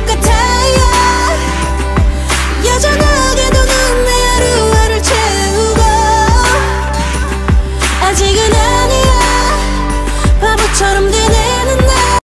could tell